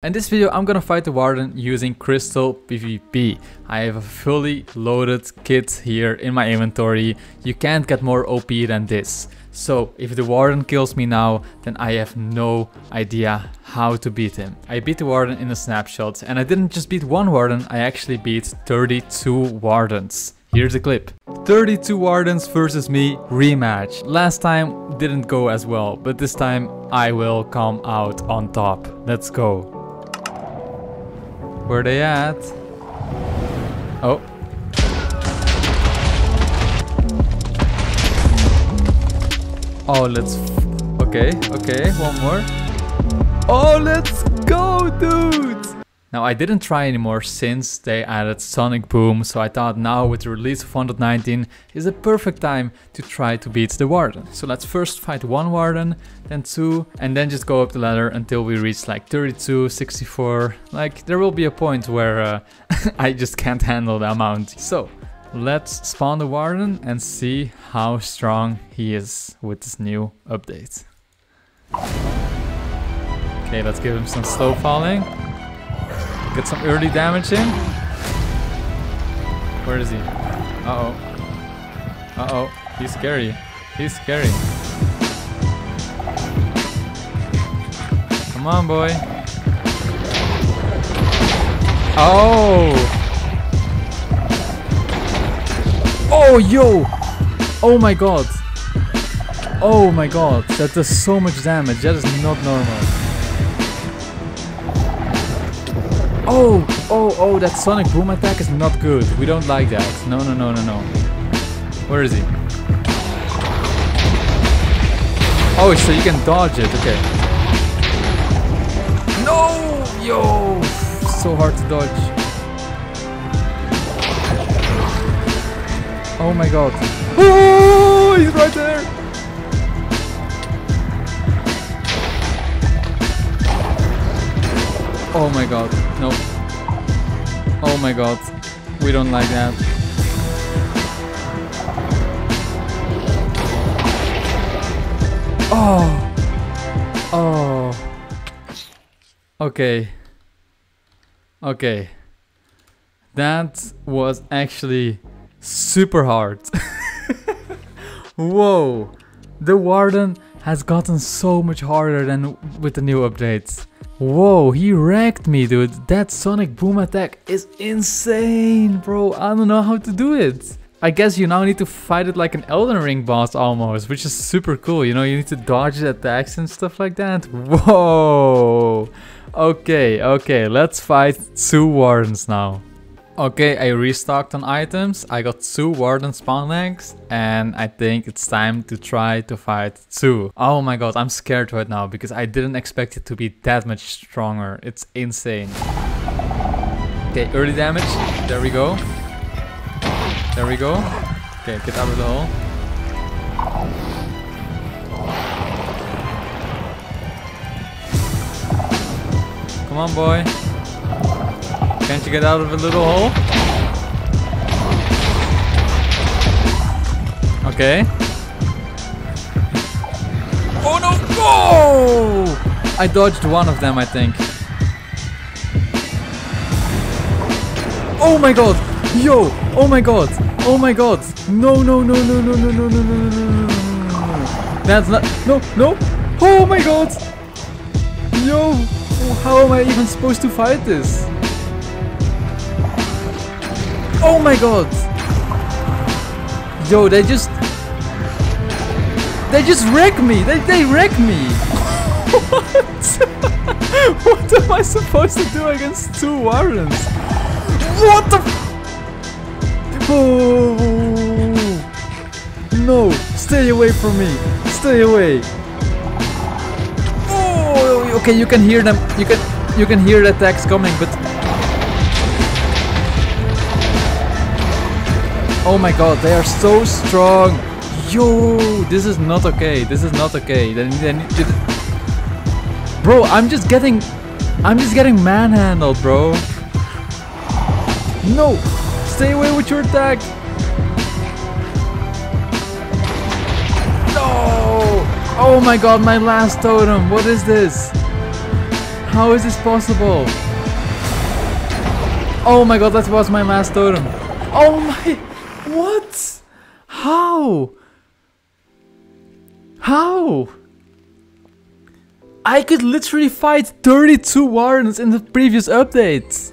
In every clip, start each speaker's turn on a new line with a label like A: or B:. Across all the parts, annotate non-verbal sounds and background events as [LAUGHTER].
A: In this video I'm gonna fight the Warden using Crystal PvP. I have a fully loaded kit here in my inventory. You can't get more OP than this. So if the Warden kills me now, then I have no idea how to beat him. I beat the Warden in a snapshot and I didn't just beat one Warden, I actually beat 32 Wardens. Here's a clip. 32 Wardens versus me rematch. Last time didn't go as well, but this time I will come out on top. Let's go. Where they at? Oh. Oh, let's... okay, okay, one more. Oh, let's go, dude! Now, I didn't try anymore since they added Sonic Boom, so I thought now with the release of 119 is a perfect time to try to beat the Warden. So let's first fight one Warden, then two, and then just go up the ladder until we reach like 32, 64. Like, there will be a point where uh, [LAUGHS] I just can't handle the amount. So, let's spawn the Warden and see how strong he is with this new update. Okay, let's give him some slow falling. Get some early damage in. Where is he? Uh-oh. Uh-oh. He's scary. He's scary. Come on, boy. Oh! Oh, yo! Oh my god. Oh my god. That does so much damage. That is not normal. Oh, oh, oh, that sonic boom attack is not good. We don't like that. No, no, no, no, no. Where is he? Oh, so you can dodge it. Okay. No! Yo! So hard to dodge. Oh my god. Oh, he's right there! Oh my god. No. Oh my god. We don't like that. Oh. Oh. Okay. Okay. That was actually super hard. [LAUGHS] Whoa. The Warden has gotten so much harder than with the new updates. Whoa, he wrecked me, dude. That sonic boom attack is insane, bro. I don't know how to do it. I guess you now need to fight it like an Elden Ring boss almost, which is super cool. You know, you need to dodge the attacks and stuff like that. Whoa. Okay, okay, let's fight two Wardens now. Okay, I restocked on items. I got two Warden spawn eggs and I think it's time to try to fight two. Oh my god, I'm scared right now because I didn't expect it to be that much stronger. It's insane. Okay, early damage. There we go. There we go. Okay, get out of the hole. Come on, boy. Can't you get out of a little hole? Okay. Oh no! Oh! I dodged one of them, I think. Oh my god! Yo! Oh my god! Oh my god! No, no, no, no, no, no, no, no, no, no, no, no, That's not. No, no! Oh my god! Yo! How am I even supposed to fight this? Oh my god! Yo, they just... They just wreck me! They, they wreck me! [LAUGHS] what? [LAUGHS] what am I supposed to do against two Wardens? What the Oh! No! Stay away from me! Stay away! Oh! Okay, you can hear them. You can you can hear the attacks coming, but Oh my god, they are so strong. Yo, this is not okay. This is not okay. Then, then, bro, I'm just getting, I'm just getting manhandled, bro. No, stay away with your attack. No. Oh my god, my last totem. What is this? How is this possible? Oh my god, that was my last totem. Oh my... What? How? How? I could literally fight 32 Wardens in the previous updates.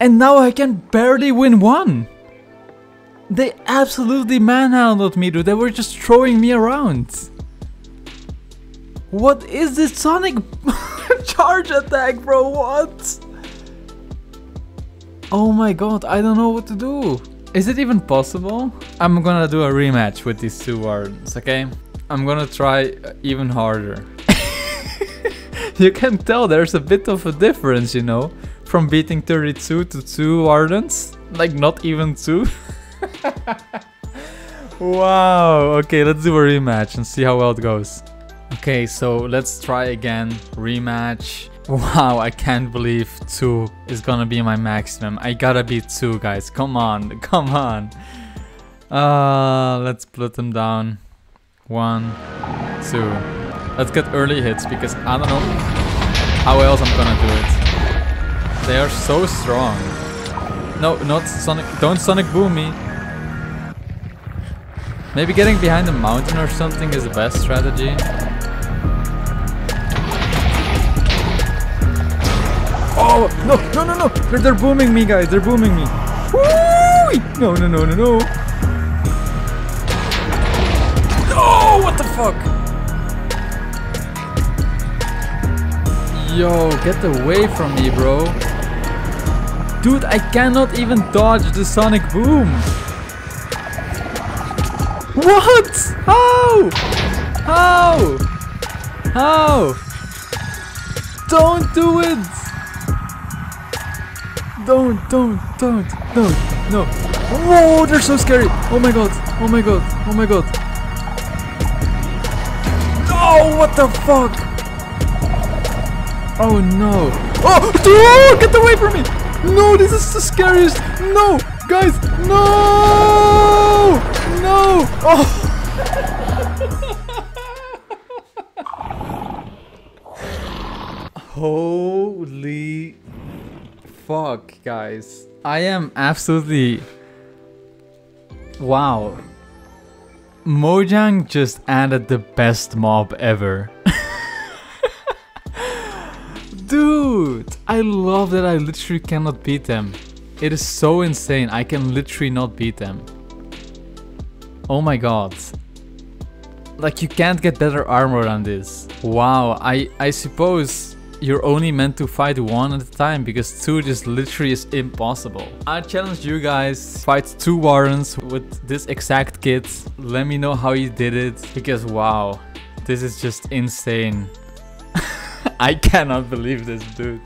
A: And now I can barely win one. They absolutely manhandled me, dude. They were just throwing me around. What is this Sonic [LAUGHS] charge attack, bro? What? Oh my god, I don't know what to do. Is it even possible? I'm gonna do a rematch with these two Wardens, okay? I'm gonna try uh, even harder. [LAUGHS] you can tell there's a bit of a difference, you know? From beating 32 to 2 Wardens. Like not even 2. [LAUGHS] wow, okay, let's do a rematch and see how well it goes. Okay, so let's try again. Rematch. Wow, I can't believe 2 is gonna be my maximum. I gotta beat 2, guys. Come on, [LAUGHS] come on. Uh, let's put them down. One, two. Let's get early hits because I don't know how else I'm gonna do it. They are so strong. No, not Sonic. Don't Sonic Boom me. Maybe getting behind a mountain or something is the best strategy. Oh, no, no, no, no. They're, they're booming me, guys. They're booming me. Woo! No, no, no, no, no. Oh, what the fuck? Yo, get away from me, bro. Dude, I cannot even dodge the sonic boom. What? How? How? How? Don't do it! Don't, don't, don't, don't, no. Whoa, they're so scary. Oh my god, oh my god, oh my god. No, what the fuck? Oh no. Oh, dude, get away from me. No, this is the scariest. No, guys, no, no. Oh. [LAUGHS] Holy fuck, guys. I am absolutely... Wow. Mojang just added the best mob ever. [LAUGHS] Dude, I love that I literally cannot beat them. It is so insane, I can literally not beat them. Oh my god. Like you can't get better armor than this. Wow, I, I suppose you're only meant to fight one at a time because two just literally is impossible. I challenge you guys fight two Wardens with this exact kit. Let me know how you did it because wow, this is just insane. [LAUGHS] I cannot believe this dude.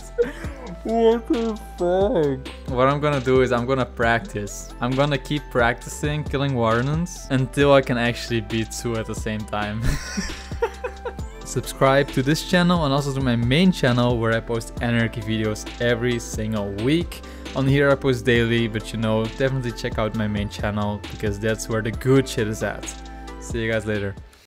A: What the fuck? What I'm gonna do is I'm gonna practice. I'm gonna keep practicing killing Wardens until I can actually beat two at the same time. [LAUGHS] subscribe to this channel and also to my main channel where I post anarchy videos every single week. On here I post daily, but you know, definitely check out my main channel because that's where the good shit is at. See you guys later.